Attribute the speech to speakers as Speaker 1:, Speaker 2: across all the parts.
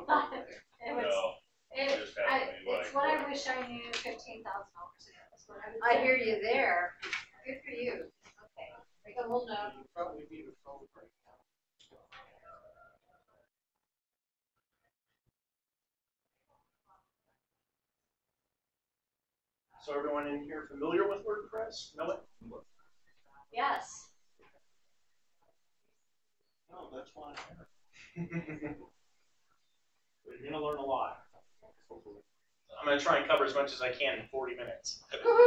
Speaker 1: it was, I, it's what I wish I knew fifteen thousand dollars ago, I hear you there. Good for you, okay, so a will note. you probably phone
Speaker 2: So everyone in here familiar with WordPress? Know it? Yes, No, that's why. But you're going to learn a lot. I'm going to try and cover as much as I can in 40 minutes. I thought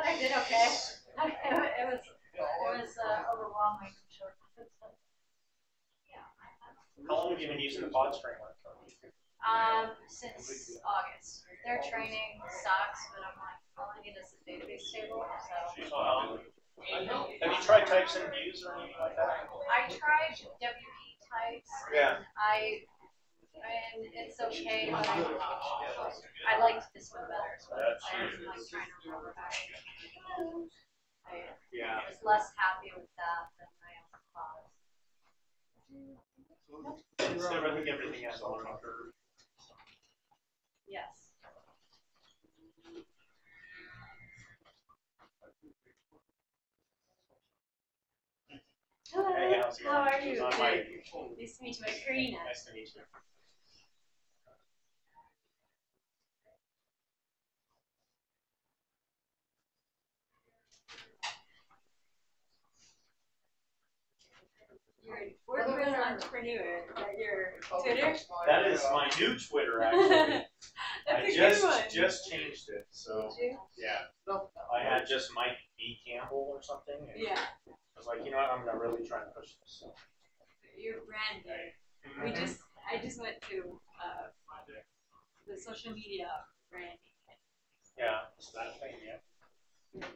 Speaker 2: I did okay. It was it was uh, overwhelming. How long have you been using the pods framework?
Speaker 1: Um, since August. Their training sucks, but I'm like, all I need is a database table, so. Um,
Speaker 2: have you tried types and views or anything like that? I
Speaker 1: tried WP types. Yeah. I and it's okay, but I, I liked this one better. So I was like trying to remember I yeah. was less happy with that than I am with Pods.
Speaker 2: I think everything has
Speaker 1: Yes. Hello. Hey, how's it going? How are you? Good. My... Nice to meet you, Karina. Nice to meet you. Oh, that is my new Twitter actually.
Speaker 2: I just just changed it. So yeah, oh. I had just Mike B Campbell or something. And Yeah, I was like, you know what? I'm gonna really try and push this. So, are brand. new. We Mhm. just,
Speaker 1: I just went to uh, the social media brand.
Speaker 2: yeah, it's that thing. Yeah,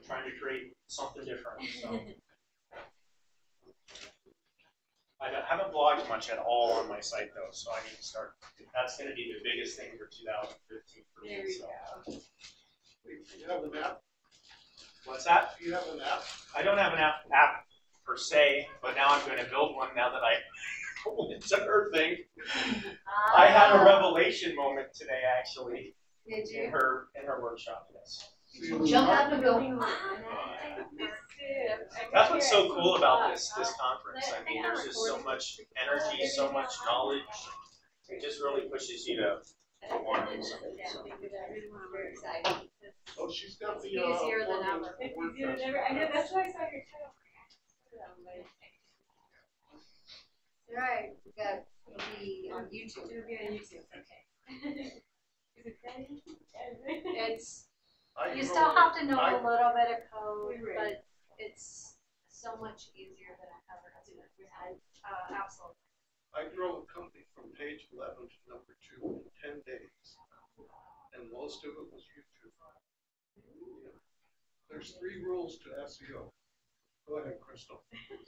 Speaker 2: trying to create something different. So I haven't blogged much at all on my site though, so I need to start. That's going to be the biggest thing for 2015 for me. There you so. You have an app? What's that? Do you have an app? I don't have an app, app per se, but now I'm going to build one now that I went to her thing. Ah. I had a revelation moment today actually. Did you? In her in her workshop, yes. Jump out and
Speaker 1: go, That's what's so cool about this this conference. I mean, there's just so much
Speaker 2: energy, so much knowledge. It just really pushes you to, to want to do something.
Speaker 1: So. Oh, she's got the. Uh, easier than ever. I know that's why I saw your title. All right, we got it'll be on YouTube. It'll be on YouTube. Okay. it's I you still have to know I, a little bit of code, but it's so much easier than a cover uh, absolutely.
Speaker 2: I grow a company from page 11 to number 2 in 10 days, and most of it was YouTube. There's three rules
Speaker 1: to SEO. Go ahead, Crystal.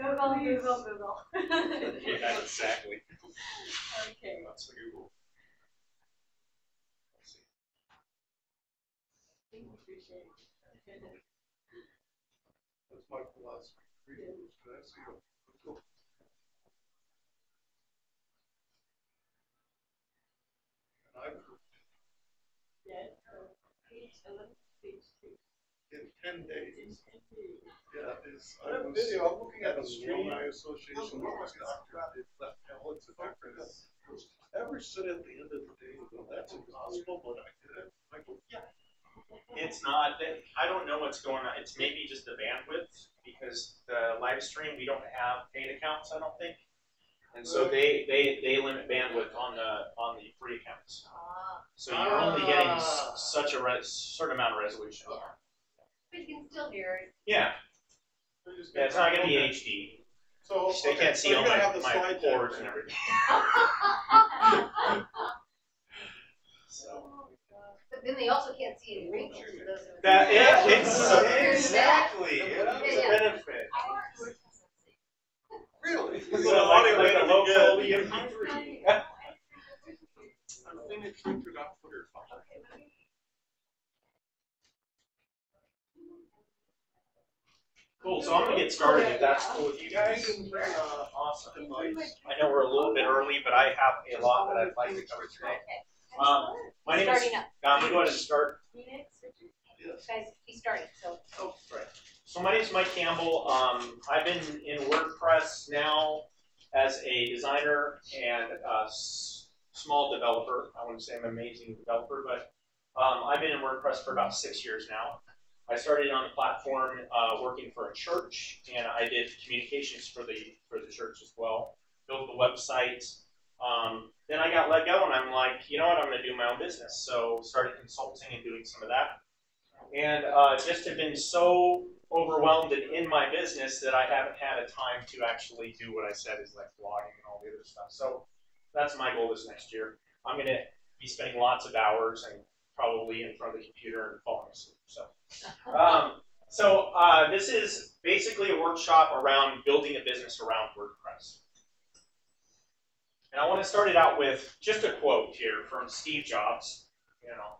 Speaker 1: Google, Google, Google.
Speaker 2: yeah,
Speaker 1: exactly. Okay. That's the Google.
Speaker 2: That's my philosophy. I 10 days. 10 days. Yeah, it's, I was video, I'm looking at the Alumni Association with my doctorate Every sit at the end of the day, well, that's a gospel, but I did it. I go, yeah. It's not. I don't know what's going on. It's maybe just the bandwidth because the live stream we don't have paid accounts. I don't think, and so they they, they limit bandwidth on the on the free accounts. So you're only getting such a res, certain amount of resolution. Yeah.
Speaker 1: But you can still hear it.
Speaker 2: Yeah. Yeah, it's not gonna be HD. So they okay, can't see so all my, my pores and everything. then they also can't see any wrinkles for those of That, yeah,
Speaker 1: it's, exactly. Yeah, It's a benefit.
Speaker 2: Really? So a lot of MP3. I'm thinking Cool, so I'm gonna get started if that's cool with you guys. Uh, awesome. I know we're a little bit early, but I have a lot that I'd like to cover today. Um, my name Starting is. Up. I'm gonna go ahead and start. Phoenix, Richard. Yes. guys, he started. So. Oh, right. So my name is Mike Campbell. Um, I've been in WordPress now as a designer and a uh, small developer. I wouldn't say I'm an amazing developer, but um, I've been in WordPress for about six years now. I started on the platform uh, working for a church, and I did communications for the for the church as well. Built the website, um, then I got let go, and I'm like, you know what? I'm going to do my own business. So started consulting and doing some of that, and uh, just have been so overwhelmed and in my business that I haven't had a time to actually do what I said is like blogging and all the other stuff. So that's my goal this next year. I'm going to be spending lots of hours and probably in front of the computer and falling asleep. So, um, so uh, this is basically a workshop around building a business around WordPress. And I want to start it out with just a quote here from Steve Jobs. You know,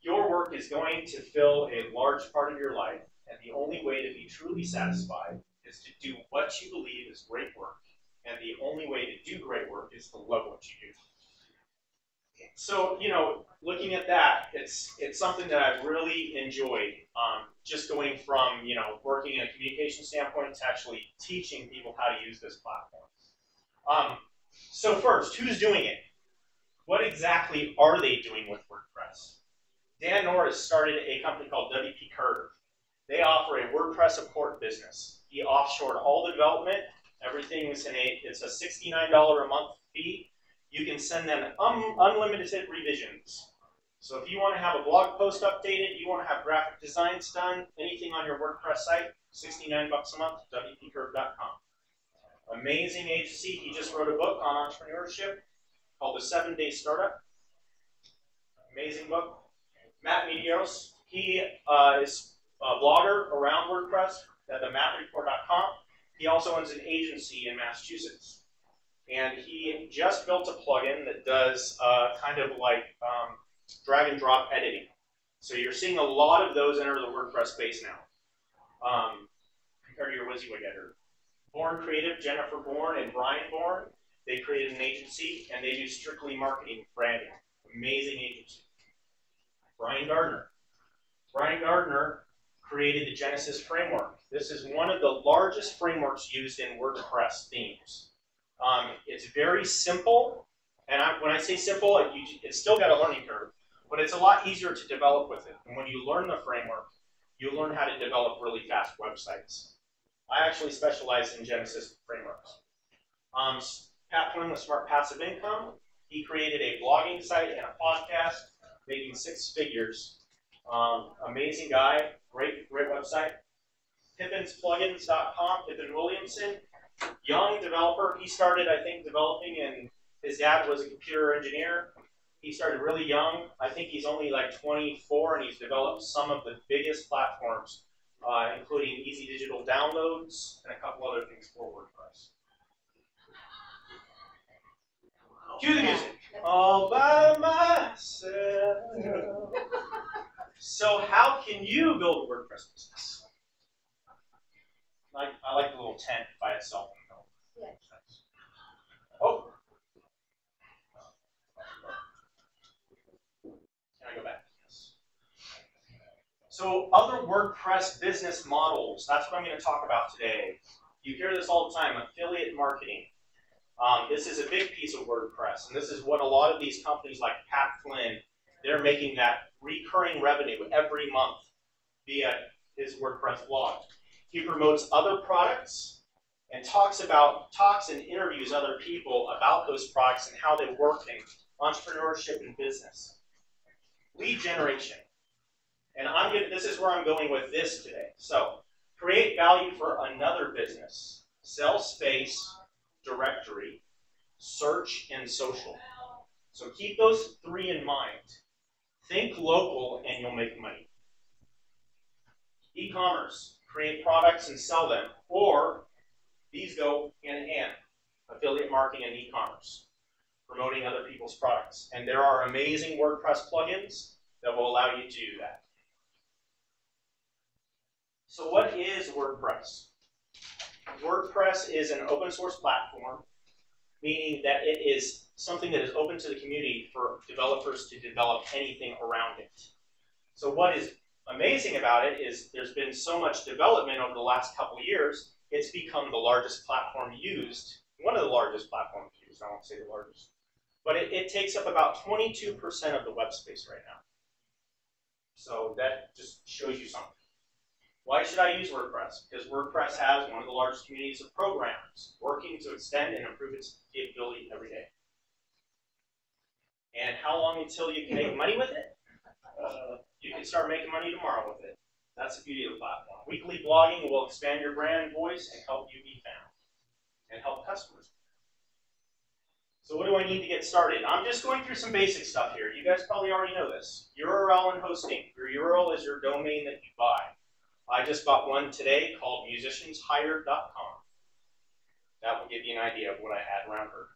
Speaker 2: your work is going to fill a large part of your life, and the only way to be truly satisfied is to do what you believe is great work. And the only way to do great work is to love what you do. So, you know, looking at that, it's it's something that I've really enjoyed. Um, just going from you know working in a communication standpoint to actually teaching people how to use this platform. Um, so first, who's doing it? What exactly are they doing with WordPress? Dan Norris started a company called WP Curve. They offer a WordPress support business. He offshored all the development. is in a, it's a $69 a month fee. You can send them un unlimited revisions. So if you want to have a blog post updated, you want to have graphic designs done, anything on your WordPress site, 69 bucks a month, wpcurve.com amazing agency. He just wrote a book on entrepreneurship called The Seven Day Startup. Amazing book. Matt Medeiros, he uh, is a blogger around WordPress, at thematreport.com. He also owns an agency in Massachusetts. And he just built a plugin that does uh, kind of like um, drag and drop editing. So you're seeing a lot of those enter the WordPress space now, um, compared to your WYSIWYG editor. Bourn Creative, Jennifer Bourn and Brian Bourn, they created an agency and they do strictly marketing branding. Amazing agency. Brian Gardner. Brian Gardner created the Genesis framework. This is one of the largest frameworks used in WordPress themes. Um, it's very simple, and I, when I say simple, it, you, it's still got a learning curve, but it's a lot easier to develop with it. And when you learn the framework, you learn how to develop really fast websites. I actually specialize in Genesis frameworks. Um, Pat Flynn with Smart Passive Income, he created a blogging site and a podcast, making six figures. Um, amazing guy, great, great website. Pippinsplugins.com, Pippin Williamson, young developer. He started, I think, developing, and his dad was a computer engineer. He started really young. I think he's only like 24, and he's developed some of the biggest platforms uh, including easy digital downloads and a couple other things for WordPress. Cue the music. All by myself. so how can you build a WordPress business? Like, I like the little tent by itself. Yes. So other WordPress business models, that's what I'm going to talk about today. You hear this all the time, affiliate marketing. Um, this is a big piece of WordPress, and this is what a lot of these companies like Pat Flynn, they're making that recurring revenue every month via his WordPress blog. He promotes other products and talks about, talks and interviews other people about those products and how they are working, entrepreneurship and business. Lead generation. And I'm gonna, this is where I'm going with this today. So create value for another business. Sell space, directory, search, and social. So keep those three in mind. Think local and you'll make money. E-commerce, create products and sell them, or these go hand in hand, affiliate marketing and e-commerce, promoting other people's products. And there are amazing WordPress plugins that will allow you to do that. So what is WordPress? WordPress is an open source platform, meaning that it is something that is open to the community for developers to develop anything around it. So what is amazing about it is there's been so much development over the last couple years, it's become the largest platform used, one of the largest platforms used, I won't say the largest, but it, it takes up about 22% of the web space right now. So that just shows you something. Why should I use WordPress? Because WordPress has one of the largest communities of programmers working to extend and improve its capability every day. And how long until you can make money with it? Uh, you can start making money tomorrow with it. That's the beauty of the platform. Weekly blogging will expand your brand voice and help you be found and help customers. So what do I need to get started? I'm just going through some basic stuff here. You guys probably already know this. URL and hosting. Your URL is your domain that you buy. I just bought one today called musicianshire.com. That will give you an idea of what I had around her.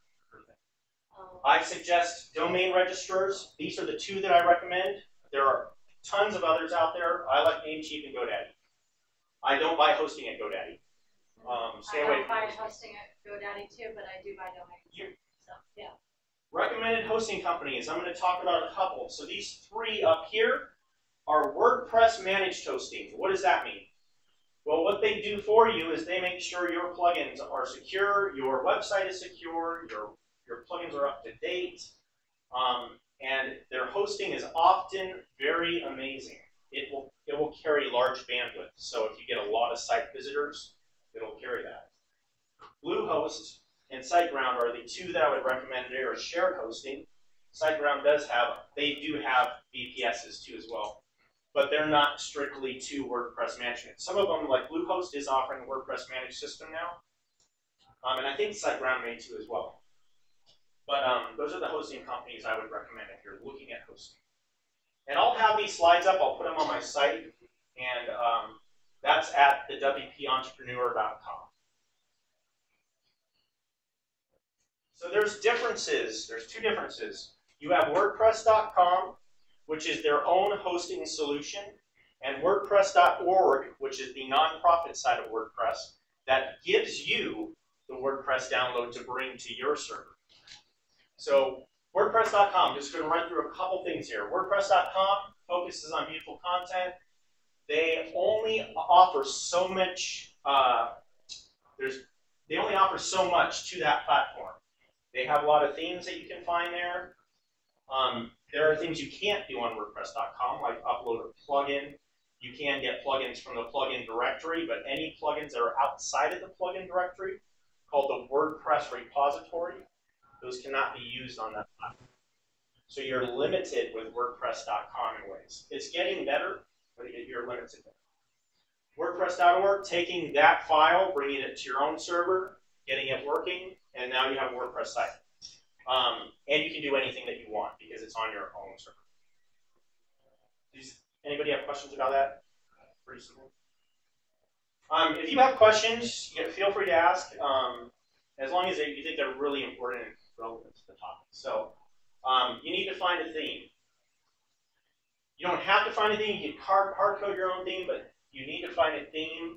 Speaker 2: Oh. I suggest domain registrars. These are the two that I recommend. There are tons of others out there. I like Namecheap and GoDaddy. I don't buy hosting at GoDaddy. Um, stay I away. I buy
Speaker 1: hosting at GoDaddy too, but I do buy domain. You, so, yeah.
Speaker 2: Recommended hosting companies. I'm going to talk about a couple. So these three up here are WordPress managed hosting? What does that mean? Well, what they do for you is they make sure your plugins are secure, your website is secure, your, your plugins are up to date, um, and their hosting is often very amazing. It will, it will carry large bandwidth, so if you get a lot of site visitors, it'll carry that. Bluehost and SiteGround are the two that I would recommend. They are shared hosting. SiteGround does have, they do have VPSs too as well but they're not strictly to WordPress management. Some of them, like Bluehost, is offering a WordPress managed system now, um, and I think SiteGround may too as well. But um, those are the hosting companies I would recommend if you're looking at hosting. And I'll have these slides up. I'll put them on my site, and um, that's at the WPEntrepreneur.com. So there's differences. There's two differences. You have WordPress.com, which is their own hosting solution, and WordPress.org, which is the nonprofit side of WordPress, that gives you the WordPress download to bring to your server. So WordPress.com, just going to run through a couple things here. WordPress.com focuses on beautiful content. They only offer so much, uh, there's, they only offer so much to that platform. They have a lot of themes that you can find there. Um, there are things you can't do on WordPress.com, like upload a plugin. You can get plugins from the plugin directory, but any plugins that are outside of the plugin directory, called the WordPress repository, those cannot be used on that platform. So you're limited with WordPress.com in ways. It's getting better, but you're limited there. WordPress.org, taking that file, bringing it to your own server, getting it working, and now you have a WordPress site. Um, and you can do anything that you want because it's on your own server. Does anybody have questions about that? Pretty simple. Um, if you have questions, you know, feel free to ask, um, as long as you think they're really important and relevant to the topic. So um, you need to find a theme. You don't have to find a theme. You can hard, hard code your own theme, but you need to find a theme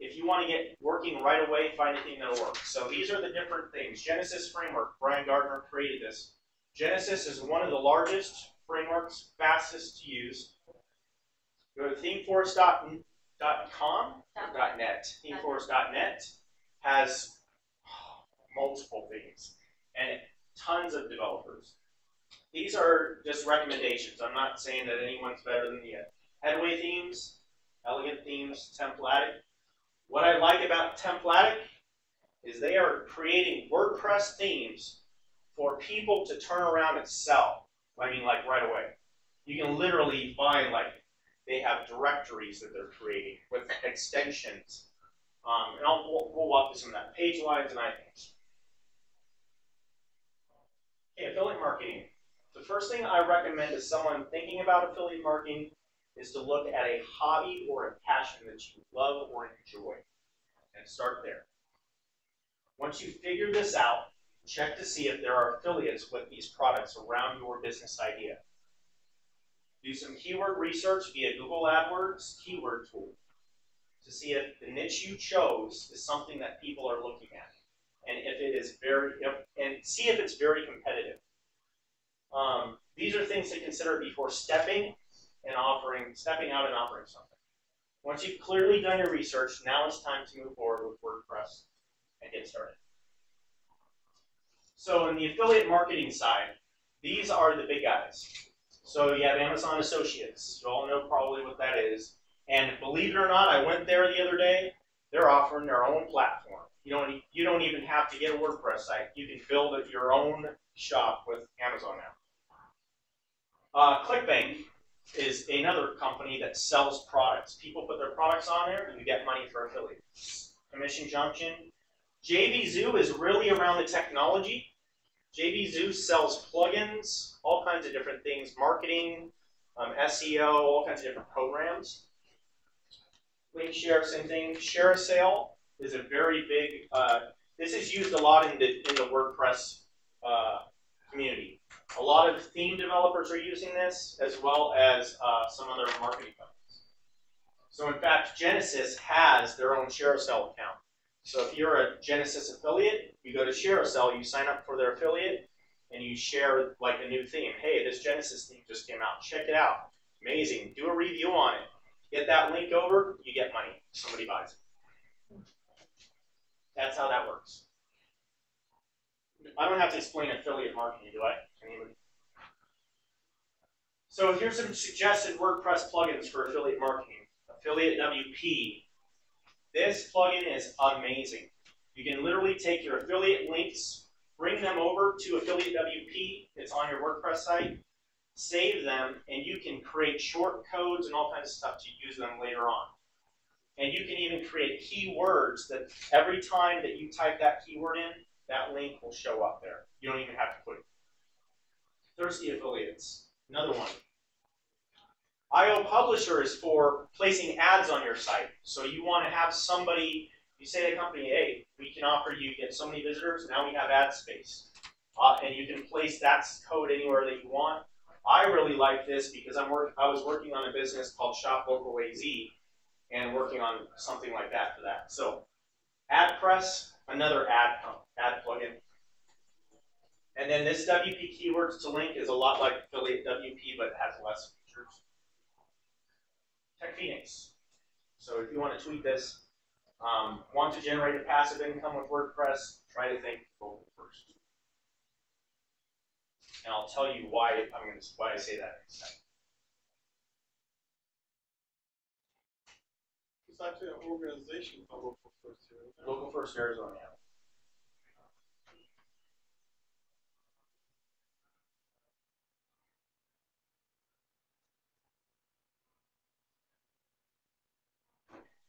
Speaker 2: if you want to get working right away, find a thing that'll work. So these are the different things. Genesis framework, Brian Gardner created this. Genesis is one of the largest frameworks, fastest to use. Go to themeforest.com, .net, themeforest.net has multiple things and tons of developers. These are just recommendations. I'm not saying that anyone's better than the other. Headway themes, elegant themes, templatic, what I like about Templatic is they are creating WordPress themes for people to turn around and sell. I mean, like right away. You can literally find like they have directories that they're creating with extensions. Um, and I'll, we'll, we'll walk through some of that. Page lines and iThemes. Okay, affiliate marketing. The first thing I recommend to someone thinking about affiliate marketing is to look at a hobby or a passion that you love or enjoy. And start there. Once you figure this out, check to see if there are affiliates with these products around your business idea. Do some keyword research via Google AdWords keyword tool to see if the niche you chose is something that people are looking at, and if it is very, and see if it's very competitive. Um, these are things to consider before stepping and offering, stepping out and offering something. Once you've clearly done your research, now it's time to move forward with WordPress and get started. So in the affiliate marketing side, these are the big guys. So you have Amazon Associates. You all know probably what that is. And believe it or not, I went there the other day. They're offering their own platform. You don't you don't even have to get a WordPress site. You can build your own shop with Amazon now. Uh, ClickBank is another company that sells products. People put their products on there and you get money for affiliates. Commission Junction. JVZoo is really around the technology. JVZoo sells plugins, all kinds of different things, marketing, um, SEO, all kinds of different programs. Linkshare, same thing. ShareSale is a very big, uh, this is used a lot in the, in the WordPress uh, lot of theme developers are using this, as well as uh, some other marketing companies. So in fact, Genesis has their own ShareASale account. So if you're a Genesis affiliate, you go to ShareASale, you sign up for their affiliate, and you share like a new theme. Hey, this Genesis theme just came out. Check it out. Amazing. Do a review on it. Get that link over, you get money. Somebody buys it. That's how that works. I don't have to explain affiliate marketing, do I? Anybody? So here's some suggested WordPress plugins for affiliate marketing. Affiliate WP. This plugin is amazing. You can literally take your affiliate links, bring them over to Affiliate WP that's on your WordPress site, save them, and you can create short codes and all kinds of stuff to use them later on. And you can even create keywords that every time that you type that keyword in, that link will show up there. You don't even have to put it. the affiliates. Another one. IO Publisher is for placing ads on your site. So you want to have somebody, you say to company, hey, we can offer you, get so many visitors, now we have ad space. Uh, and you can place that code anywhere that you want. I really like this because I'm work, I was working on a business called Shop Local AZ and working on something like that for that. So AdPress, another ad, ad plugin. And then this WP keywords to link is a lot like affiliate WP, but has less features. Tech Phoenix. So if you want to tweet this, um, want to generate a passive income with WordPress, try to think local first. And I'll tell you why I'm going to why I say that Next It's actually an organization called Local First Arizona. Local First Arizona, yeah.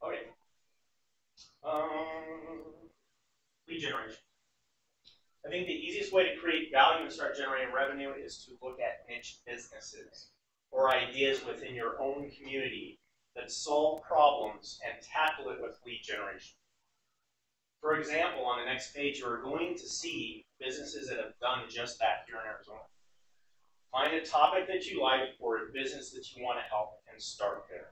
Speaker 2: Okay. Um, lead generation. I think the easiest way to create value and start generating revenue is to look at niche businesses or ideas within your own community that solve problems and tackle it with lead generation. For example, on the next page, you're going to see businesses that have done just that here in Arizona. Find a topic that you like or a business that you want to help and start there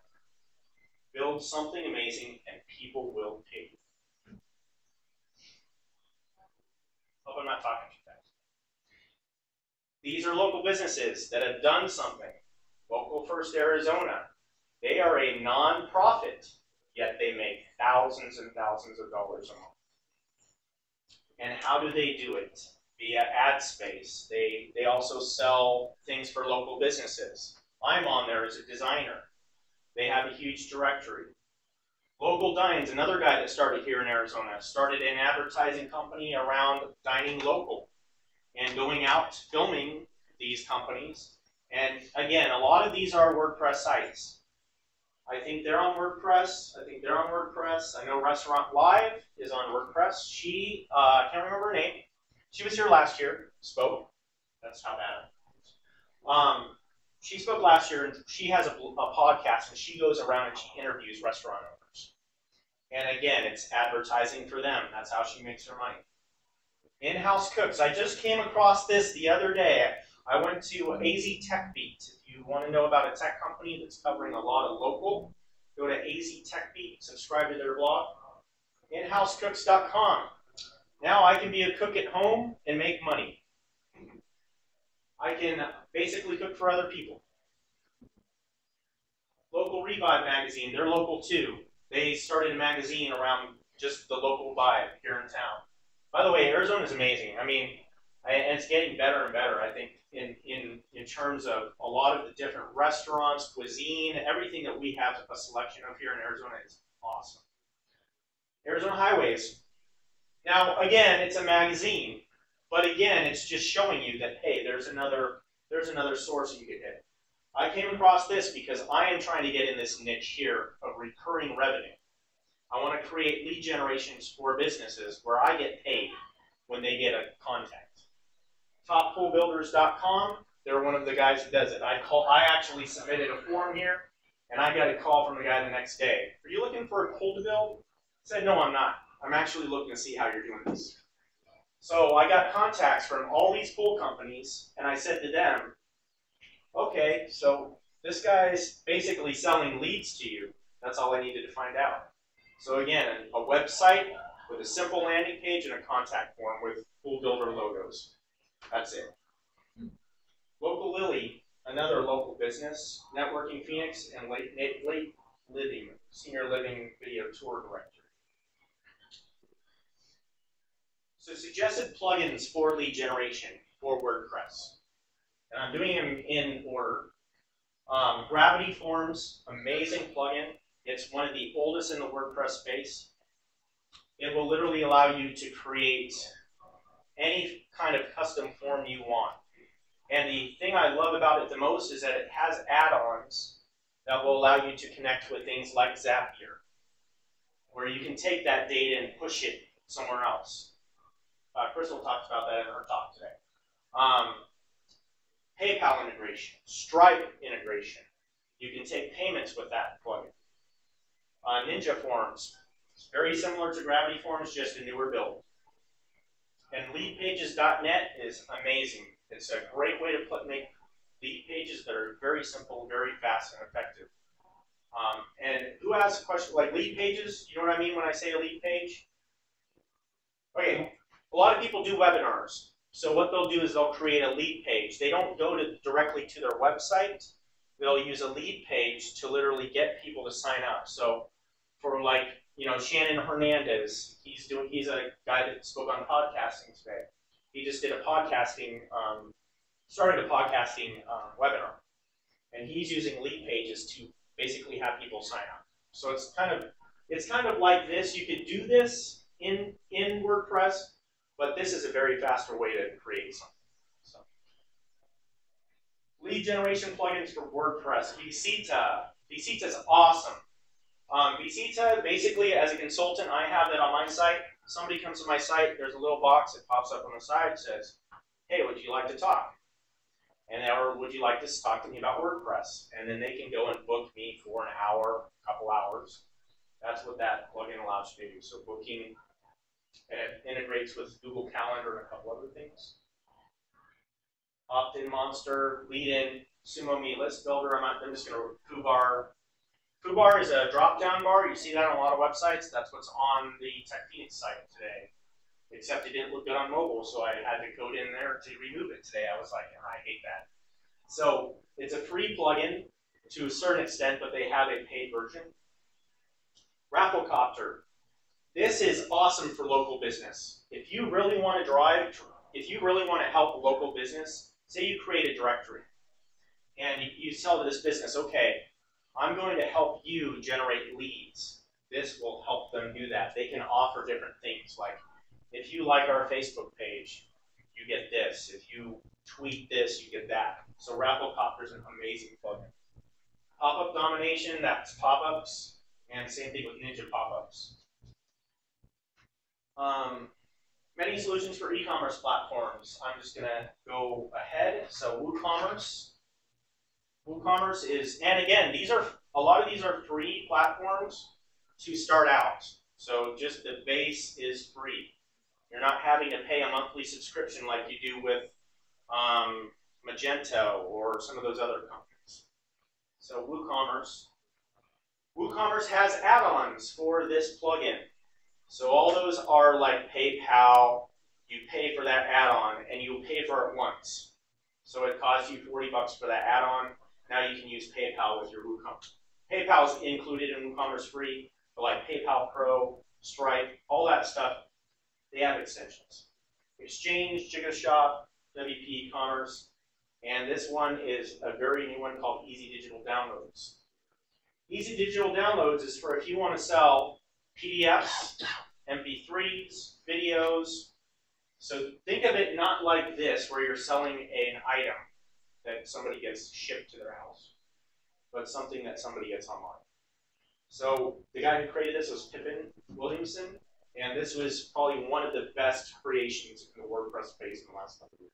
Speaker 2: build something amazing, and people will pay you. Hope I'm not talking too fast. These are local businesses that have done something. Local First Arizona. They are a nonprofit, yet they make thousands and thousands of dollars a month. And how do they do it? Via ad space. They, they also sell things for local businesses. I'm on there as a designer. They have a huge directory. Local Dines, another guy that started here in Arizona, started an advertising company around dining local and going out filming these companies. And again, a lot of these are WordPress sites. I think they're on WordPress. I think they're on WordPress. I know Restaurant Live is on WordPress. She, uh, I uh, can't remember her name. She was here last year, spoke. That's how bad it is. Um, she spoke last year, and she has a, a podcast, and she goes around and she interviews restaurant owners. And again, it's advertising for them. That's how she makes her money. In-house cooks. I just came across this the other day. I went to AZ Tech Beat. If you want to know about a tech company that's covering a lot of local, go to AZ Tech Beat. Subscribe to their blog. InHouseCooks.com. Now I can be a cook at home and make money. I can basically cook for other people. Local Revive magazine, they're local too. They started a magazine around just the local vibe here in town. By the way, Arizona is amazing. I mean, and it's getting better and better, I think, in, in, in terms of a lot of the different restaurants, cuisine, everything that we have a selection of here in Arizona is awesome. Arizona Highways. Now, again, it's a magazine, but again, it's just showing you that, hey, there's another there's another source you could hit. I came across this because I am trying to get in this niche here of recurring revenue. I want to create lead generations for businesses where I get paid when they get a contact. Toppoolbuilders.com, they're one of the guys who does it. I call I actually submitted a form here and I got a call from the guy the next day. Are you looking for a cold build? I said, no, I'm not. I'm actually looking to see how you're doing this. So I got contacts from all these pool companies, and I said to them, okay, so this guy's basically selling leads to you. That's all I needed to find out. So again, a website with a simple landing page and a contact form with pool builder logos. That's it. Local Lily, another local business, Networking Phoenix, and late, late Living, Senior Living Video Tour Director. So suggested plugins for lead generation for WordPress. And I'm doing them in order. Um, Gravity Forms, amazing plugin. It's one of the oldest in the WordPress space. It will literally allow you to create any kind of custom form you want. And the thing I love about it the most is that it has add-ons that will allow you to connect with things like Zapier, where you can take that data and push it somewhere else. Uh, Crystal talked about that in her talk today. Um, PayPal integration, Stripe integration. You can take payments with that plugin. Uh, Ninja Forms, very similar to Gravity Forms, just a newer build. And leadpages.net is amazing. It's a great way to put, make lead pages that are very simple, very fast, and effective. Um, and who asked a question like lead pages? You know what I mean when I say a lead page? Okay, a lot of people do webinars. So what they'll do is they'll create a lead page. They don't go to, directly to their website. They'll use a lead page to literally get people to sign up. So for like, you know, Shannon Hernandez, he's doing, he's a guy that spoke on podcasting today. He just did a podcasting, um, started a podcasting um, webinar. And he's using lead pages to basically have people sign up. So it's kind of, it's kind of like this. You could do this in, in WordPress, but this is a very faster way to create something. So. Lead generation plugins for WordPress, vCita. vCita is awesome. Um, vCita, basically, as a consultant, I have that on my site. Somebody comes to my site, there's a little box that pops up on the side that says, hey, would you like to talk? And or would you like to talk to me about WordPress? And then they can go and book me for an hour, a couple hours. That's what that plugin allows you to do. So booking and it integrates with Google Calendar and a couple other things. Opt-in monster, lead-in, sumo me list builder. I'm, not, I'm just going to foobar. bar is a drop-down bar. You see that on a lot of websites. That's what's on the TechPhoenix site today. Except it didn't look good on mobile, so I had to code in there to remove it today. I was like, I hate that. So it's a free plugin to a certain extent, but they have a paid version. Rafflecopter this is awesome for local business. If you really want to drive, if you really want to help local business, say you create a directory and you sell to this business, okay, I'm going to help you generate leads. This will help them do that. They can offer different things like if you like our Facebook page, you get this. If you tweet this, you get that. So Rafflecopter is an amazing plugin. Pop-up domination, that's pop-ups, and same thing with Ninja pop-ups. Um, many solutions for e-commerce platforms. I'm just gonna go ahead. So WooCommerce. WooCommerce is, and again, these are a lot of these are free platforms to start out. So just the base is free. You're not having to pay a monthly subscription like you do with um, Magento or some of those other companies. So WooCommerce. WooCommerce has add-ons for this plugin. So all those are like PayPal. You pay for that add-on, and you pay for it once. So it costs you 40 bucks for that add-on. Now you can use PayPal with your WooCommerce. PayPal is included in WooCommerce Free, but like PayPal Pro, Stripe, all that stuff, they have extensions. Exchange, Jigoshop, WP Commerce, and this one is a very new one called Easy Digital Downloads. Easy Digital Downloads is for if you want to sell PDFs, MP3s, videos. So think of it not like this, where you're selling an item that somebody gets shipped to their house, but something that somebody gets online. So the guy who created this was Pippin Williamson, and this was probably one of the best creations in the WordPress space in the last couple of years.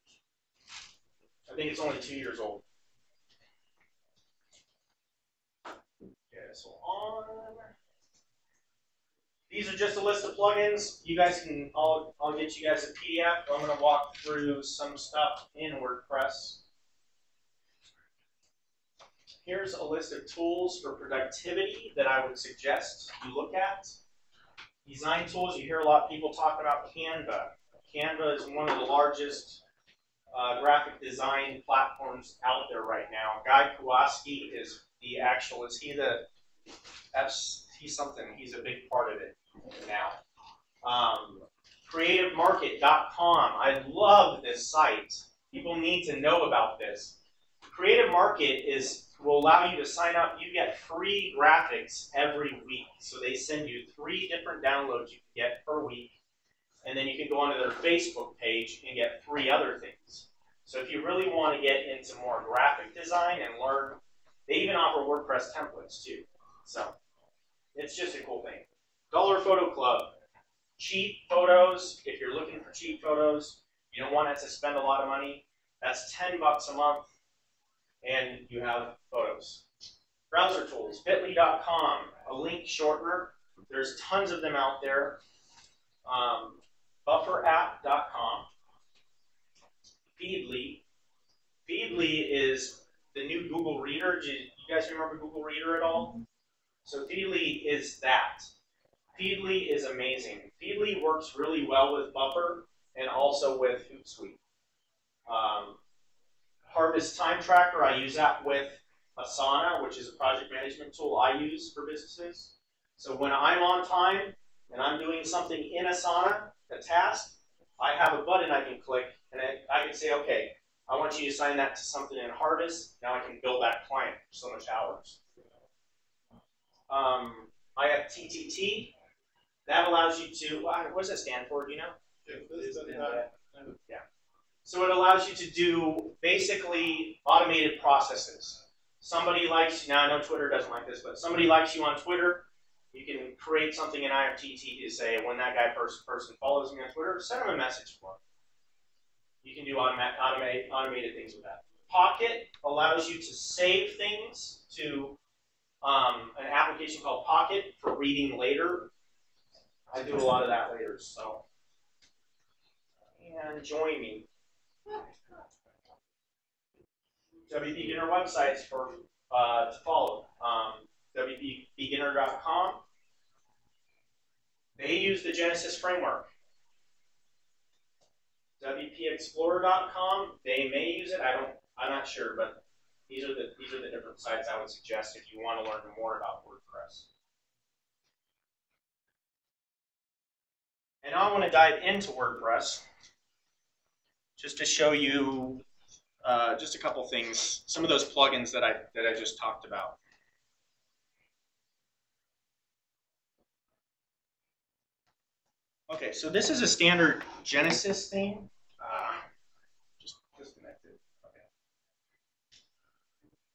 Speaker 2: I think it's only two years old. Okay, so on. These are just a list of plugins. You guys can, I'll, I'll get you guys a PDF. I'm going to walk through some stuff in WordPress. Here's a list of tools for productivity that I would suggest you look at. Design tools, you hear a lot of people talk about Canva. Canva is one of the largest uh, graphic design platforms out there right now. Guy Kawasaki is the actual, is he the, F? he's something, he's a big part of it now. Um, creativemarket.com. I love this site. People need to know about this. Creative Market is will allow you to sign up. You get free graphics every week. So they send you three different downloads you can get per week. And then you can go onto their Facebook page and get three other things. So if you really want to get into more graphic design and learn, they even offer WordPress templates too. So it's just a cool thing. Dollar Photo Club. Cheap photos, if you're looking for cheap photos, you don't want to spend a lot of money, that's 10 bucks a month, and you have photos. Browser tools, bit.ly.com, a link shortener. There's tons of them out there. Um, bufferapp.com, Feedly. Feedly is the new Google Reader. Do you guys remember Google Reader at all? So Feedly is that. Feedly is amazing. Feedly works really well with Buffer and also with Hootsuite. Um, Harvest Time Tracker, I use that with Asana, which is a project management tool I use for businesses. So when I'm on time and I'm doing something in Asana, a task, I have a button I can click and I, I can say, okay, I want you to assign that to something in Harvest. Now I can bill that client for so much hours. Um, I have IFTTT, that allows you to, what does that stand for, do you know? Uh, yeah. So it allows you to do basically automated processes. Somebody likes you, now I know Twitter doesn't like this, but somebody likes you on Twitter, you can create something in IFTTT to say when that guy person, person follows me on Twitter, send him a message for him. You can do automa automate, automated things with that. Pocket allows you to save things to um, an application called Pocket for reading later I do a lot of that later, so. And join me. WP Beginner websites for uh, to follow. Um, WPBeginner.com. They use the Genesis framework. WPExplorer.com. They may use it. I don't. I'm not sure, but these are the these are the different sites I would suggest if you want to learn more about WordPress. And I want to dive into WordPress just to show you uh, just a couple things, some of those plugins that I, that I just talked about. Okay, so this is a standard Genesis theme. Uh, just disconnected. Okay.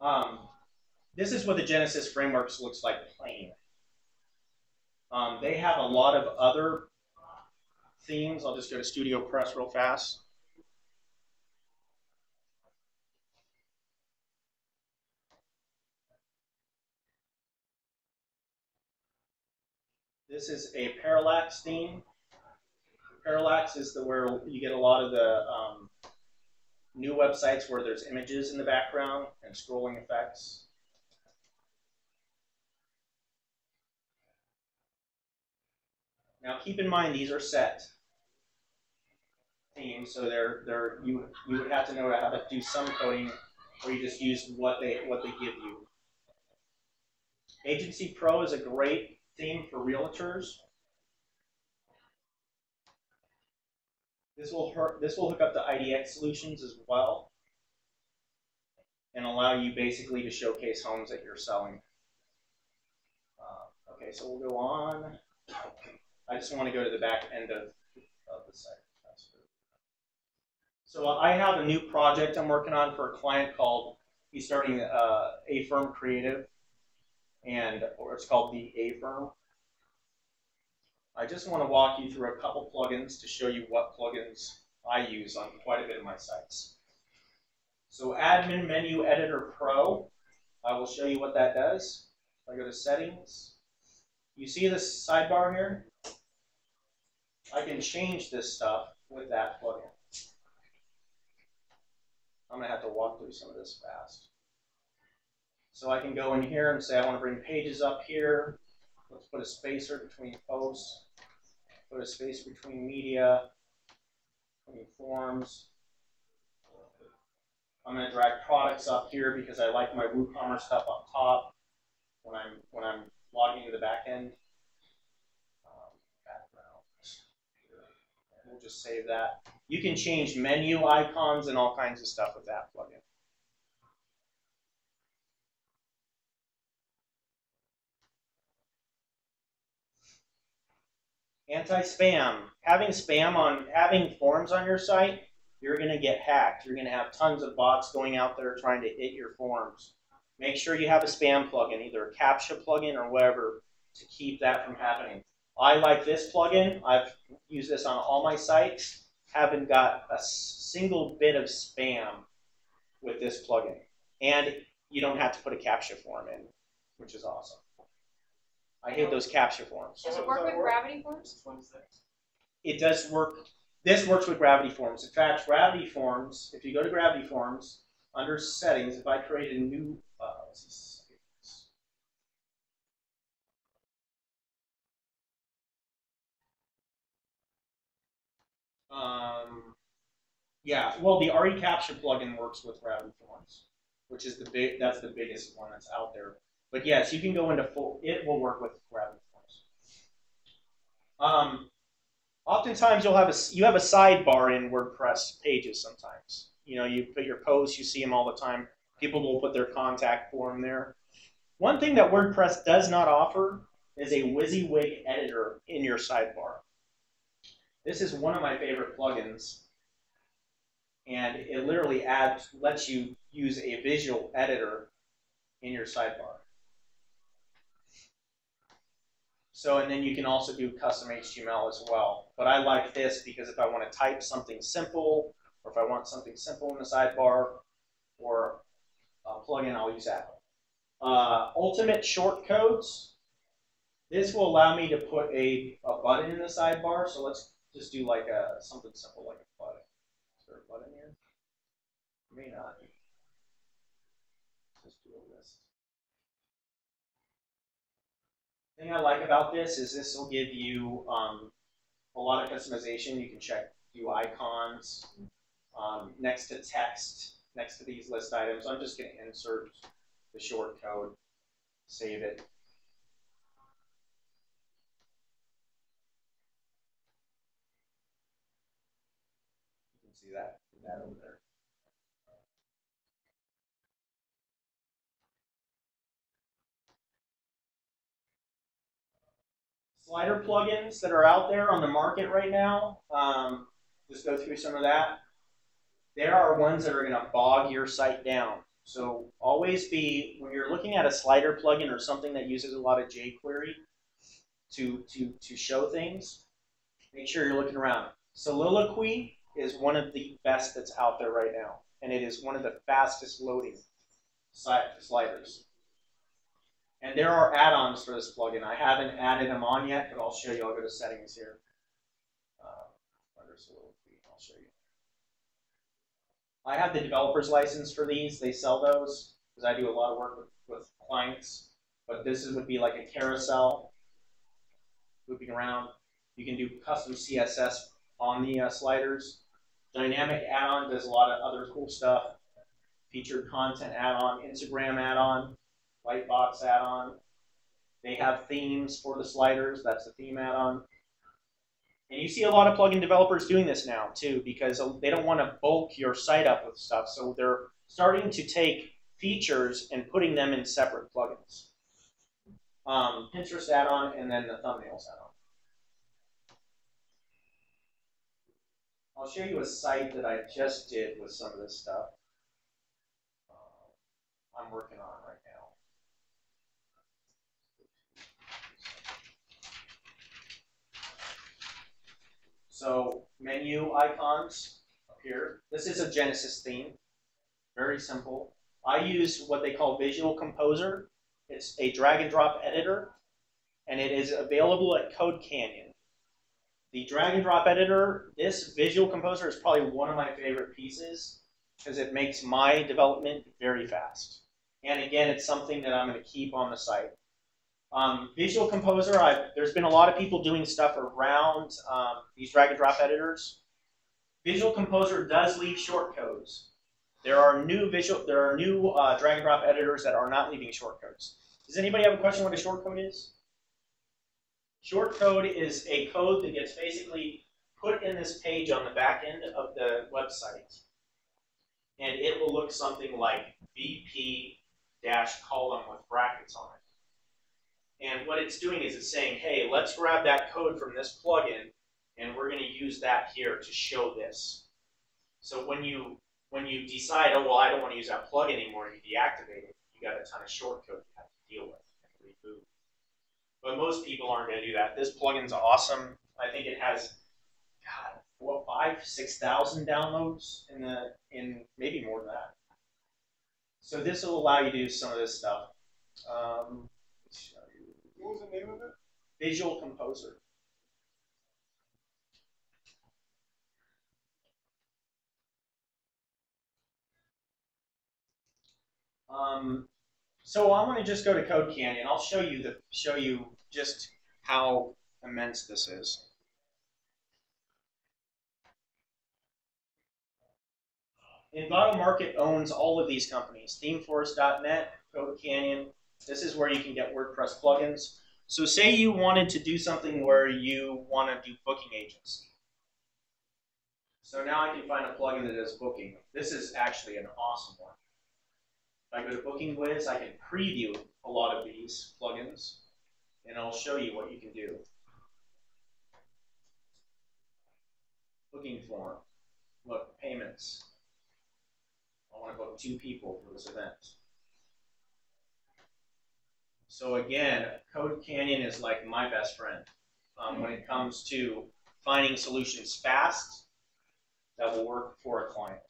Speaker 2: Um, this is what the Genesis frameworks looks like plain. Um, they have a lot of other themes. I'll just go to Studio Press real fast. This is a parallax theme. Parallax is the where you get a lot of the um, new websites where there's images in the background and scrolling effects. Now keep in mind these are set so they're, they're, you, you would have to know how to do some coding, or you just use what they, what they give you. Agency Pro is a great theme for realtors. This will, hurt, this will hook up to IDX solutions as well and allow you basically to showcase homes that you're selling. Uh, okay, so we'll go on. I just want to go to the back end of, of the site. So I have a new project I'm working on for a client called, he's starting uh, A Firm Creative, and or it's called the A Firm. I just want to walk you through a couple plugins to show you what plugins I use on quite a bit of my sites. So Admin Menu Editor Pro, I will show you what that does. I go to Settings. You see this sidebar here? I can change this stuff with that plugin. I'm going to have to walk through some of this fast. So I can go in here and say I want to bring pages up here. Let's put a spacer between posts. Put a space between media, between forms. I'm going to drag products up here because I like my WooCommerce stuff up top when I'm when I'm logging into the backend. Um, background. We'll just save that. You can change menu icons and all kinds of stuff with that plugin. Anti-spam. Having spam on having forms on your site, you're going to get hacked. You're going to have tons of bots going out there trying to hit your forms. Make sure you have a spam plugin, either a CAPTCHA plugin or whatever, to keep that from happening. I like this plugin. I've used this on all my sites haven't got a single bit of spam with this plugin. And you don't have to put a CAPTCHA form in, which is awesome. I hate those CAPTCHA forms. Does it work with gravity forms? It does work. This works with gravity forms. In fact, gravity forms, if you go to gravity forms, under settings, if I create a new, uh, Um, yeah, well, the reCAPTCHA plugin works with Gravity Forms, which is the big. That's the biggest one that's out there. But yes, you can go into full. It will work with Gravity Forms. Um, oftentimes, you'll have a you have a sidebar in WordPress pages. Sometimes, you know, you put your posts, you see them all the time. People will put their contact form there. One thing that WordPress does not offer is a WYSIWYG editor in your sidebar. This is one of my favorite plugins, and it literally adds lets you use a visual editor in your sidebar. So, and then you can also do custom HTML as well. But I like this because if I want to type something simple, or if I want something simple in the sidebar, or a plugin, I'll use Apple. Uh, ultimate short codes. This will allow me to put a, a button in the sidebar. So let's just do like a something simple like a button. Is there a flood in here? May not. Just do a list. Thing I like about this is this will give you um, a lot of customization. You can check do icons um, next to text, next to these list items. I'm just going to insert the short code, save it, that over there. Slider plugins that are out there on the market right now, um, just go through some of that. There are ones that are going to bog your site down. So always be, when you're looking at a slider plugin or something that uses a lot of jQuery to, to, to show things, make sure you're looking around. Soliloquy is one of the best that's out there right now, and it is one of the fastest loading sliders. And there are add-ons for this plugin. I haven't added them on yet, but I'll show you. I'll go to settings here. Uh, i I have the developer's license for these. They sell those because I do a lot of work with, with clients. But this is, would be like a carousel looping around. You can do custom CSS on the uh, sliders. Dynamic add-on does a lot of other cool stuff. Featured content add-on, Instagram add-on, Lightbox add-on. They have themes for the sliders. That's the theme add-on. And you see a lot of plugin developers doing this now too because they don't want to bulk your site up with stuff. So they're starting to take features and putting them in separate plugins. Um, Pinterest add-on and then the thumbnails add-on. I'll show you a site that I just did with some of this stuff. Uh, I'm working on right now. So menu icons up here. This is a Genesis theme, very simple. I use what they call Visual Composer. It's a drag and drop editor, and it is available at Code Canyon. The drag and drop editor, this Visual Composer is probably one of my favorite pieces because it makes my development very fast. And again, it's something that I'm going to keep on the site. Um, Visual Composer, I've, there's been a lot of people doing stuff around um, these drag and drop editors. Visual Composer does leave shortcodes. There are new visual, there are new uh, drag and drop editors that are not leaving shortcodes. Does anybody have a question what a shortcode is? Short code is a code that gets basically put in this page on the back end of the website. And it will look something like vp dash column with brackets on it. And what it's doing is it's saying, hey, let's grab that code from this plugin and we're going to use that here to show this. So when you when you decide, oh, well, I don't want to use that plug anymore, you deactivate it, you got a ton of short code you have to deal with but most people aren't going to do that. This plugin's awesome. I think it has, God, what five, six thousand downloads in the in maybe more than that. So this will allow you to do some of this stuff. Um, what was the name of it? Visual Composer. Um, so I'm going to just go to Code Canyon. I'll show you the show you just how immense this is. Envato Market owns all of these companies, themeforest.net, Code Canyon. This is where you can get WordPress plugins. So say you wanted to do something where you want to do booking agency. So now I can find a plugin that does booking. This is actually an awesome one. If I go to Booking Wiz, I can preview a lot of these plugins, and I'll show you what you can do. Booking form. Look, payments. I want to book two people for this event. So again, Code Canyon is like my best friend um, when it comes to finding solutions fast that will work for a client.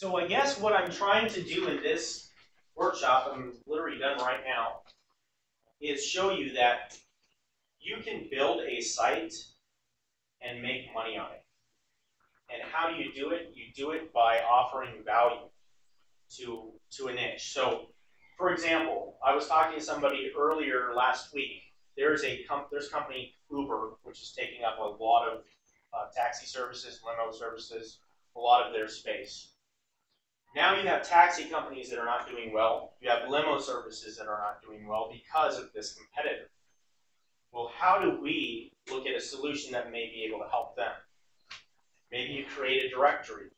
Speaker 2: So I guess what I'm trying to do in this workshop, I'm literally done right now, is show you that you can build a site and make money on it. And how do you do it? You do it by offering value to, to a niche. So, for example, I was talking to somebody earlier last week. There's a there's company Uber, which is taking up a lot of uh, taxi services, limo services, a lot of their space. Now you have taxi companies that are not doing well. You have limo services that are not doing well because of this competitor. Well, how do we look at a solution that may be able to help them? Maybe you create a directory.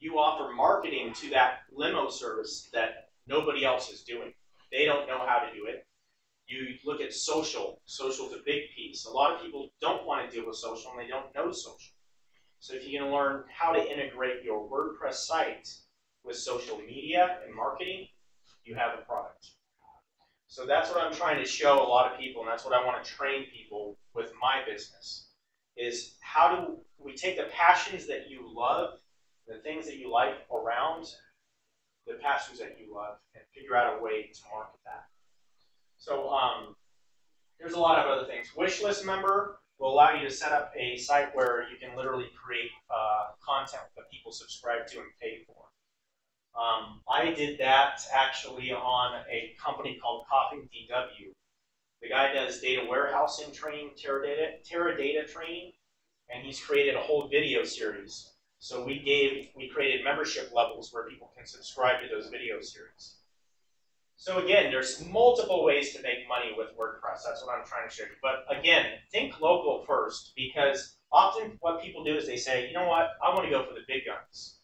Speaker 2: You offer marketing to that limo service that nobody else is doing. They don't know how to do it. You look at social. Social is a big piece. A lot of people don't want to deal with social and they don't know social. So if you are going to learn how to integrate your WordPress site with social media and marketing, you have a product. So that's what I'm trying to show a lot of people, and that's what I want to train people with my business, is how do we take the passions that you love, the things that you like around the passions that you love, and figure out a way to market that. So um, there's a lot of other things. WishList Member, will allow you to set up a site where you can literally create uh, content that people subscribe to and pay for. Um, I did that actually on a company called Coffing DW. The guy does data warehousing training, Teradata, Teradata training, and he's created a whole video series. So we gave, we created membership levels where people can subscribe to those video series.
Speaker 1: So again, there's multiple ways to make money with WordPress. That's what I'm trying to
Speaker 2: show you. But again, think local first because often what people do is they say, you know what, I want to go for the big guns.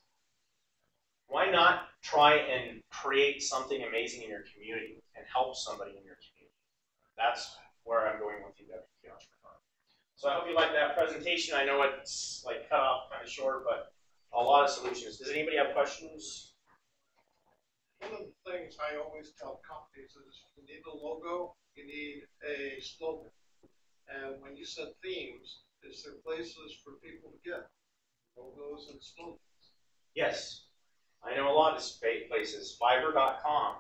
Speaker 2: Why not try and create something amazing in your community and help somebody in your community? That's where I'm going with you, WP Entrepreneur. So I hope you like that presentation. I know it's like cut off kind of short, but a lot of solutions. Does anybody have questions? one of the things I always tell companies is you need a logo, you need a slogan. And when you said themes, is there places for people to get logos and slogans? Yes. I know a lot of places. Fiverr.com.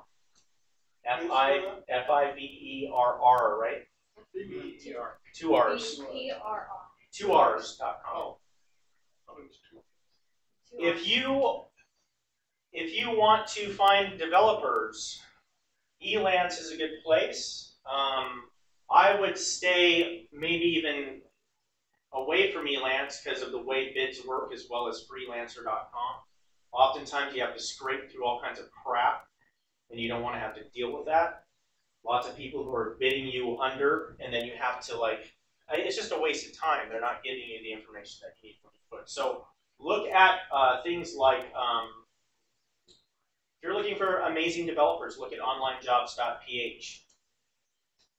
Speaker 2: F I F I V E R R, right? B-E-R. Two R's.
Speaker 1: B-E-R-R.
Speaker 2: Two R's.com. Oh. If you if you want to find developers, Elance is a good place. Um, I would stay maybe even away from Elance because of the way bids work as well as freelancer.com. Oftentimes you have to scrape through all kinds of crap and you don't want to have to deal with that. Lots of people who are bidding you under and then you have to like, it's just a waste of time. They're not giving you the information that you need So look at uh, things like um, if you're looking for amazing developers, look at onlinejobs.ph.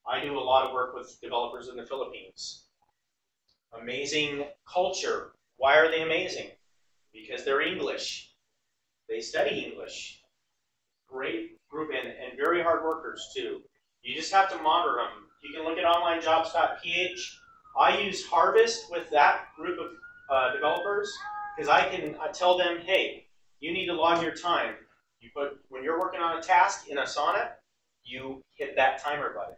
Speaker 2: I do a lot of work with developers in the Philippines. Amazing culture. Why are they amazing? Because they're English. They study English. Great group and, and very hard workers too. You just have to monitor them. You can look at onlinejobs.ph. I use Harvest with that group of uh, developers because I can I tell them, hey, you need to log your time. You put when you're working on a task in Asana, you hit that timer button.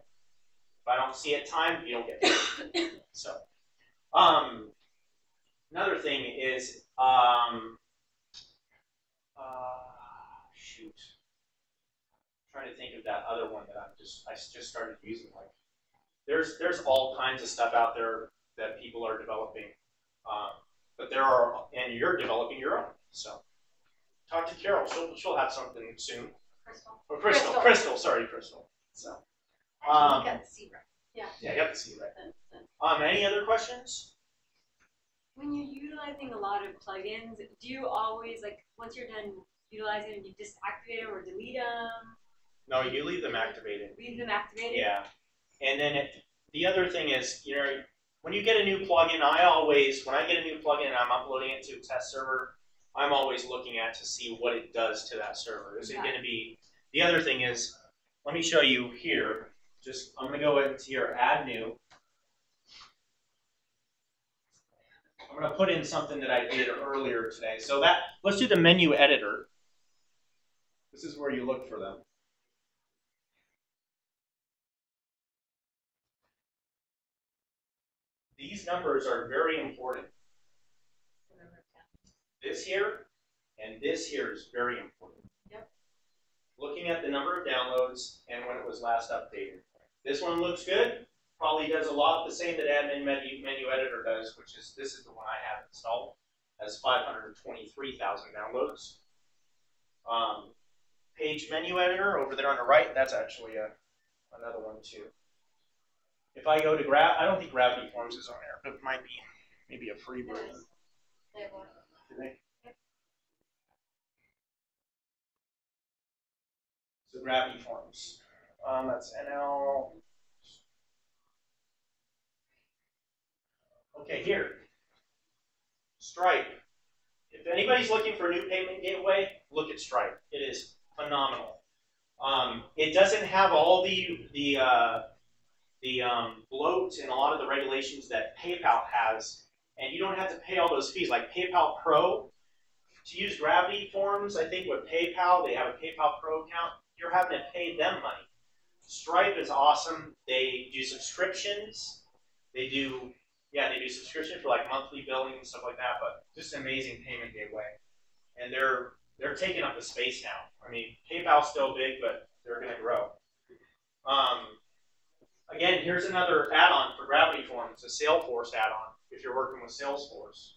Speaker 2: If I don't see it timed, you don't get paid. so, um, another thing is, um, uh, shoot, I'm trying to think of that other one that I just I just started using. Like, there's there's all kinds of stuff out there that people are developing, um, but there are, and you're developing your own. So, talk to Carol. She'll, she'll have something soon. Crystal. Or Crystal. Crystal. Crystal. Sorry, Crystal. So. Um, you got the
Speaker 1: C right. Yeah. Yeah,
Speaker 2: you got the C right. Um, any other questions?
Speaker 1: When you're utilizing a lot of plugins, do you always like once you're done utilizing them, you disactivate them or delete them?
Speaker 2: No, you leave them activated. Leave
Speaker 1: them activated. Yeah,
Speaker 2: and then it, the other thing is, you know, when you get a new plugin, I always when I get a new plugin I'm uploading it to a test server, I'm always looking at to see what it does to that server. Is yeah. it going to be, the other thing is, let me show you here. Just, I'm going to go into your add new. I'm going to put in something that I did earlier today. So that, let's do the menu editor. This is where you look for them. These numbers are very important. This here and this here is very important. Yep. Looking at the number of downloads and when it was last updated. This one looks good. Probably does a lot the same that admin menu, menu editor does, which is this is the one I have installed. Has 523,000 downloads. Um, page menu editor over there on the right, that's actually a, another one too. If I go to Grav, I don't think Gravity Forms is on there, but it might be maybe a free version. So gravity forms. Um, that's NL. Okay, here. Stripe. If anybody's looking for a new payment gateway, look at Stripe. It is phenomenal. Um, it doesn't have all the the uh, the um, bloat and a lot of the regulations that PayPal has and you don't have to pay all those fees. Like PayPal Pro, to use Gravity Forms, I think with PayPal, they have a PayPal Pro account. You're having to pay them money. Stripe is awesome. They do subscriptions. They do, yeah, they do subscription for like monthly billing and stuff like that. But just an amazing payment gateway, and they're they're taking up the space now. I mean, PayPal's still big, but they're going to grow. Um, again, here's another add-on for Gravity Forms, a Salesforce add-on if you're working with Salesforce.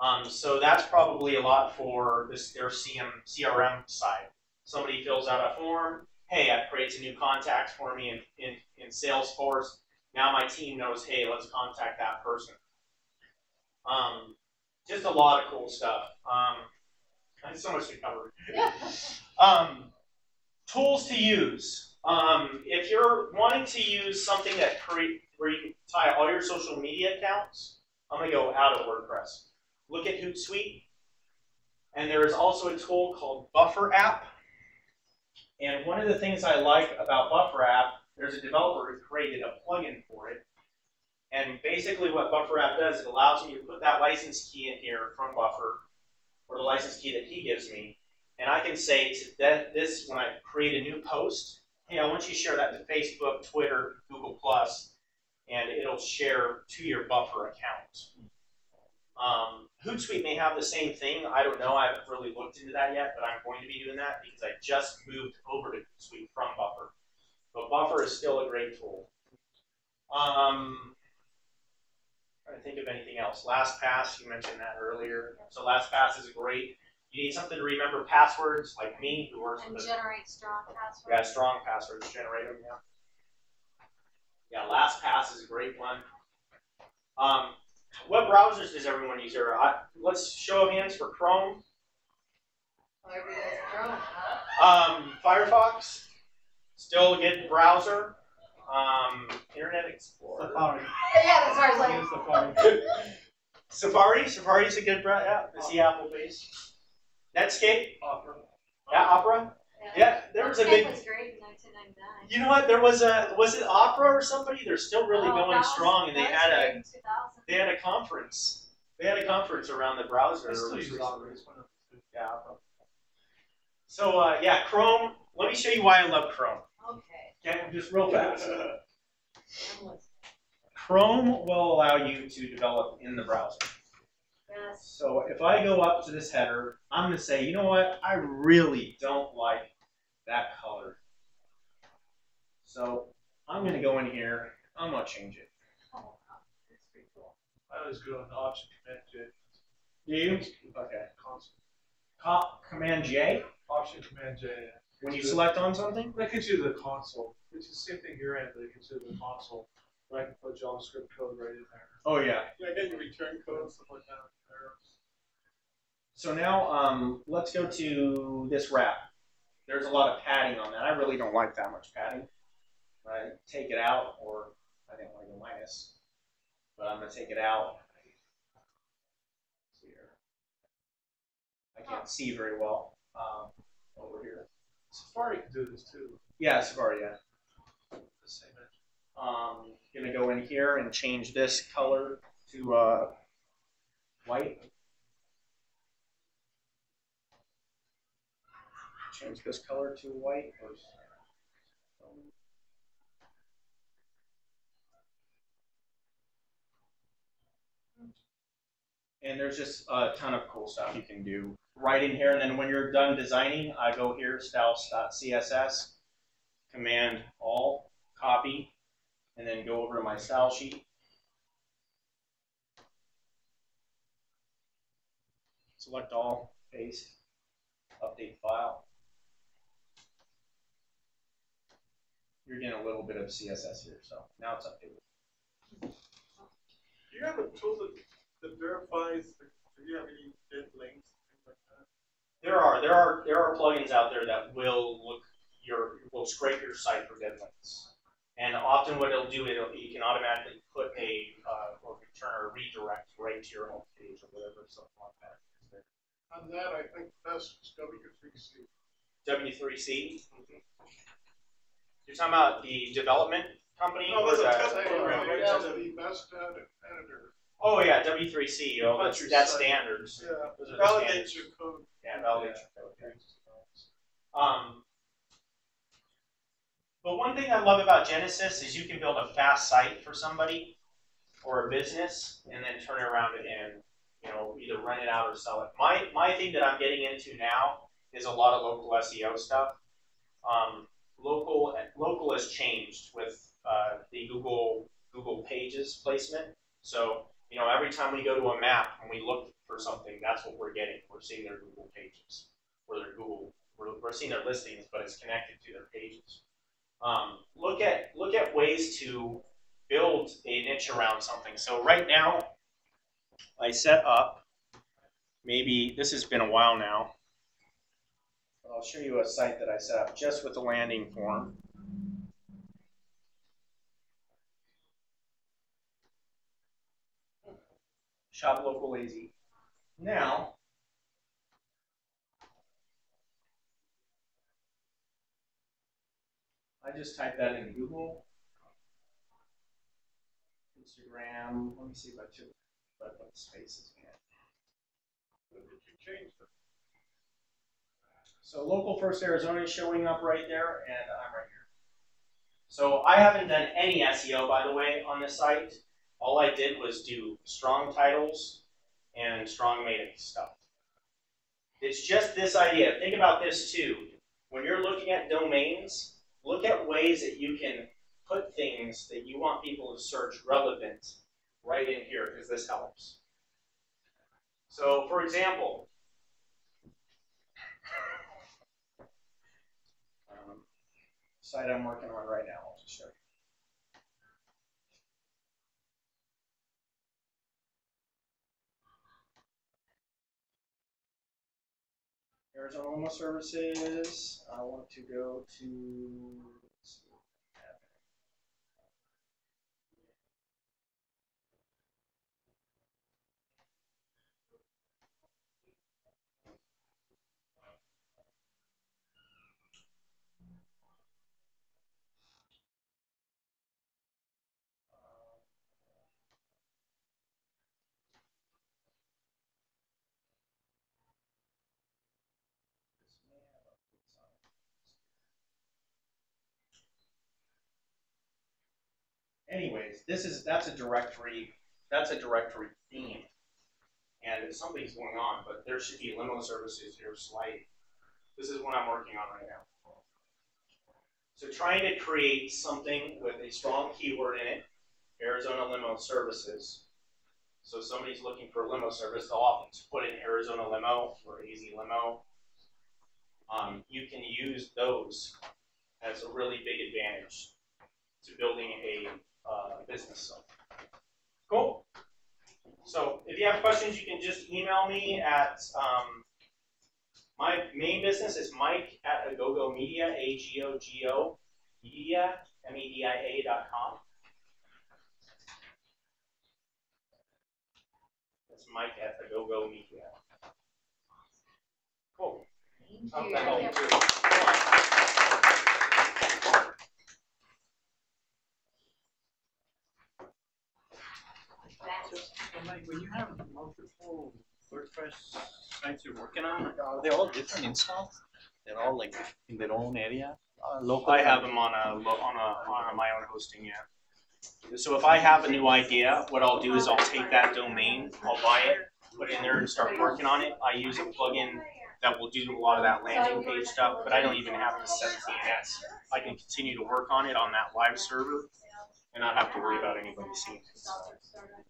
Speaker 2: Um, so that's probably a lot for this their CM, CRM side. Somebody fills out a form, hey, that creates a new contact for me in, in, in Salesforce. Now my team knows, hey, let's contact that person. Um, just a lot of cool stuff. Um, that's so much to cover. Yeah. um, tools to use. Um, if you're wanting to use something that create, where you can tie all your social media accounts. I'm going to go out of WordPress. Look at Hootsuite. And there is also a tool called Buffer App. And one of the things I like about Buffer App, there's a developer who created a plugin for it. And basically what Buffer App does, it allows me to put that license key in here from Buffer, or the license key that he gives me, and I can say to that, this, when I create a new post, hey, I want you to share that to Facebook, Twitter, Google+, Plus, and it'll share to your buffer account. Um, Hootsuite may have the same thing. I don't know. I haven't really looked into that yet, but I'm going to be doing that because I just moved over to Hootsuite from Buffer. But Buffer is still a great tool. Um, trying to think of anything else. LastPass, you mentioned that earlier. So LastPass is great. You need something to remember passwords, like me, who works and with generate
Speaker 1: strong passwords. Yeah, strong
Speaker 2: passwords. Generate them. Yeah. Yeah, LastPass is a great one. Um, what browsers does everyone use here? I, let's show of hands for Chrome. Um, Firefox, still get browser. Um, Internet Explorer. Safari. yeah, that's what I was like. Safari. Safari's a good browser. Yeah, it's the Apple based. Netscape. Opera. Yeah, Opera. Yeah, there was a big. Was great in You know what? There was a was it opera or somebody? They're still really oh, going was, strong, and they had a they had a conference. They had a conference around the browser. Yeah. So uh, yeah, Chrome. Let me show you why I love Chrome. Okay. Okay, just real fast. Chrome will allow you to develop in the browser. So if I go up to this header, I'm going to say, you know what? I really don't like that color. So I'm going to go in here. I'm going to change it. Oh, that's pretty cool. I always go with Option Command J. Do you? Okay. Console. command J? Option Command J. When you select on something? That gets you to the console. It's the same thing you're in, but it gets you to the console. I can put JavaScript code right in there. Oh yeah. Yeah, I get return code and stuff like that. So now um, let's go to this wrap. There's a lot of padding on that. I really don't like that much padding. I take it out, or I didn't want to go minus, but I'm going to take it out. Here. I can't see very well um, over here. Safari can do this too. Yeah, Safari, yeah. Um, gonna go in here and change this color to uh, white. Change this color to white. And there's just a ton of cool stuff you can do right in here. And then when you're done designing, I go here, style.css, command all, copy, and then go over to my style sheet. Select all, paste, update file. You're getting a little bit of CSS here, so now it's updated. Do you have a tool that, that verifies, do you have any dead links, things like that? There are, there are, there are plugins out there that will look your, will scrape your site for dead links. And often what it'll do, it'll, you can automatically put a uh, or return or redirect right to your home page or whatever, something like that.
Speaker 1: On that, I think best is
Speaker 2: W3C. W3C? Mm -hmm. You're talking about the development company? No, that's a test program. Right? Yeah. the best editor. Oh, yeah, W3C. Oh, that's, that's standards. Yeah, validates your code. Yeah, validates yeah. your code. Um, but one thing I love about Genesis is you can build a fast site for somebody or a business and then turn it around and you know either rent it out or sell it. My my thing that I'm getting into now is a lot of local SEO stuff. Um, local local has changed with uh, the Google Google Pages placement. So you know every time we go to a map and we look for something, that's what we're getting. We're seeing their Google Pages or their Google. We're, we're seeing their listings, but it's connected to their pages um, look at look at ways to build a niche around something. So right now, I set up maybe this has been a while now. I'll show you a site that I set up just with a landing form. Shop local lazy. Now, I just type that in Google. Instagram. Let me see if I took what, spaces we So local first Arizona is showing up right there, and I'm right here. So I haven't done any SEO, by the way, on this site. All I did was do strong titles and strong meta stuff. It's just this idea. Think about this too. When you're looking at domains, Look at ways that you can put things that you want people to search relevant right in here because this helps. So for example, um, site I'm working on right now. Arizona Services. I want to go to Anyways, this is that's a directory that's a directory theme, and something's going on. But there should be limo services here slight. This is what I'm working on right now. So trying to create something with a strong keyword in it, Arizona Limo Services. So somebody's looking for a limo service, they'll often put in Arizona Limo or AZ Limo. Um, you can use those as a really big advantage to building a uh, business So. Cool. So if you have questions, you can just email me at um, my main business is Mike at Agogo Media, A G O G O Media, M E D I A dot com. That's Mike at Agogo Media. Cool. Thank you. when you have multiple WordPress sites you're working on, are they all different installs? They're all like in their own area. Uh, I have them on a on a on a, my own hosting. Yeah. So if I have a new idea, what I'll do is I'll take that domain, I'll buy it, put it in there, and start working on it. I use a plugin that will do a lot of that landing page stuff, but I don't even have to set CNS. I can continue to work on it on that live server and not have to worry about anybody seeing it.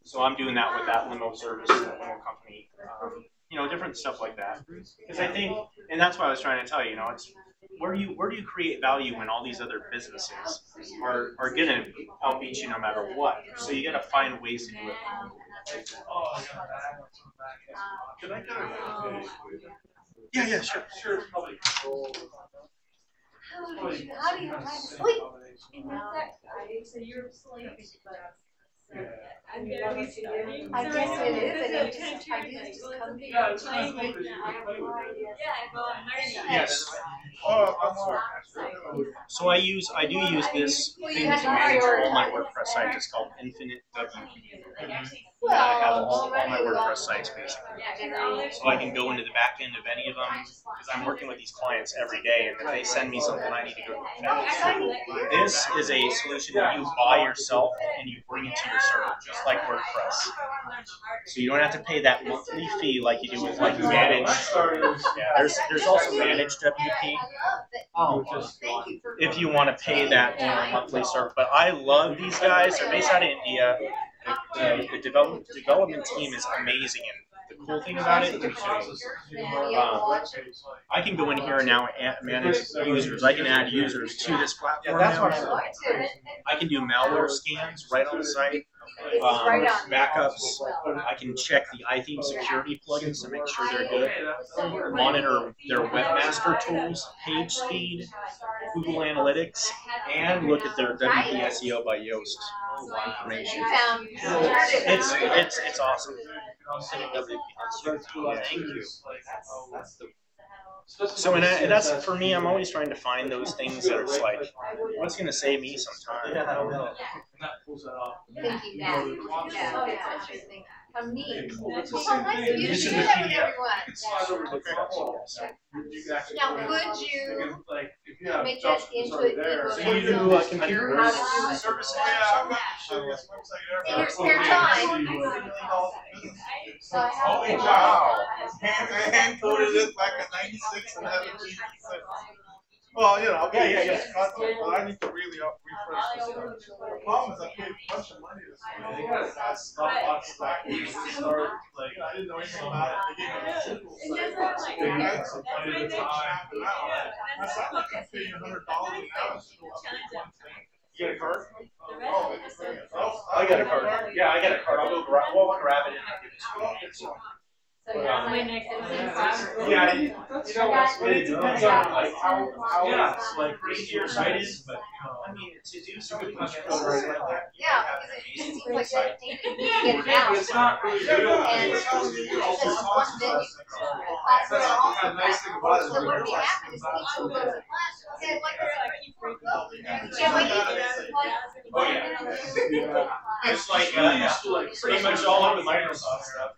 Speaker 2: So, I'm doing that with that limo service, that uh, limo company, um, you know, different stuff like that. Because I think, and that's what I was trying to tell you, you know, it's where do you where do you create value when all these other businesses are are gonna outbeat you no matter what? So you got to find ways to do it. yeah, yeah, sure. Sure,
Speaker 1: probably. How, did you, how do you have time to sleep? And that's you're sleeping, but. Yeah. I, mean, I guess it is, and it just, I just come Yeah, I am learning.
Speaker 2: Yes. Oh, I'm sorry. So I use, I do use this thing to manage all my WordPress sites. it's called Infinite WP. I have all, all my WordPress sites basically. So I can go into the back end of any of them because I'm working with these clients every day, and if they send me something, I need to go This is a solution that you buy yourself and you bring it to your server, just like WordPress. So you don't have to pay that monthly fee like you do with like managed. There's there's also ManageWP. Oh, if you want to pay that monthly service, but I love these guys. They're based out of India the, the development development team is amazing, and the cool thing about it, um,
Speaker 1: I can go in here and now and manage users. I can add users to this platform. Now.
Speaker 2: I can do malware scans right on the site um, backups. I can check the iThemes security plugins to make sure they're good. Monitor their webmaster tools, page speed, Google Analytics, and look at their WP SEO by Yoast information. It's, it's, it's awesome. Thank you. So and, that's for me. I'm always trying to find those things that are like, what's going to save me some time. Yeah, I Thinking that. Yeah, interesting. Well,
Speaker 1: you do that with
Speaker 2: everyone. Now, you yeah, make that into So you do like computer Service Oh, yeah, I'm not sure In your spare time. Holy cow. Hand, coded it like a '76. Well, you know, yeah, yeah, yeah. but I need to really up uh, refresh this The problem is I paid a bunch of money this week. I got on Slack to start, like, I didn't know anything about it. They gave me a simple site. They had some not like I'm paying $100 an hour to one thing. You got a card? Oh, oh, I got a card. Yeah, I got a card. I'll go grab, I'll grab it and I'll give it to you. Oh, so Yeah. Yeah. my next one. Yeah, you, you know what's Yeah. it depends on like how how yeah, it's like right Yeah. sighted, but um, I mean to do something much better like that. Yeah, because it seems like that dating now. It's not really real. And it's supposed to us.
Speaker 1: Oh, that's the nice thing about it is we're really yeah. It's
Speaker 2: like uh, yeah, pretty much all of the Microsoft stuff.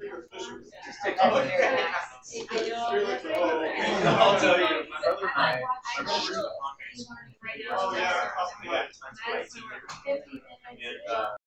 Speaker 1: Just take I'll tell you. I watch learning right Oh, yeah. Yeah.